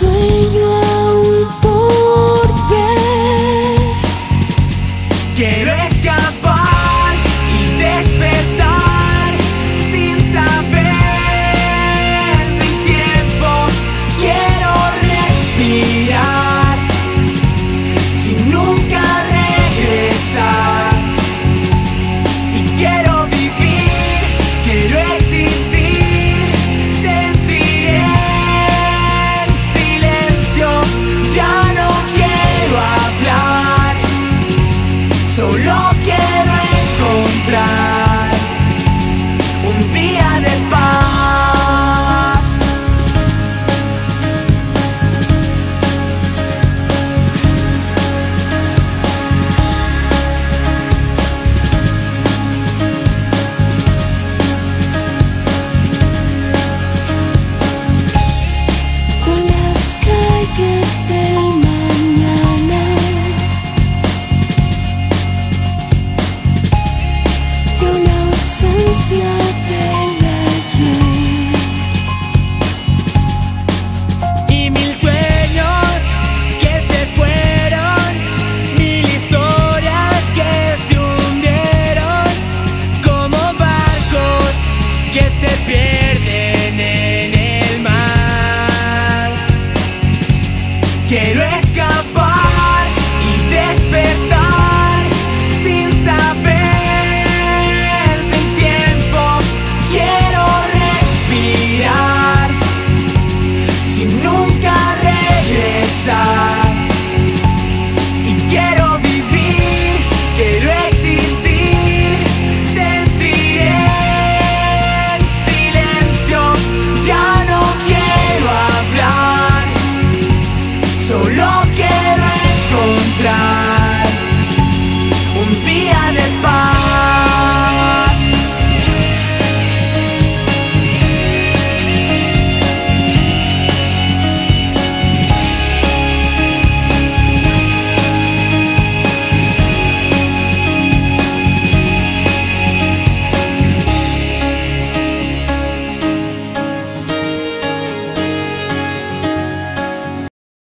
train y una ausencia de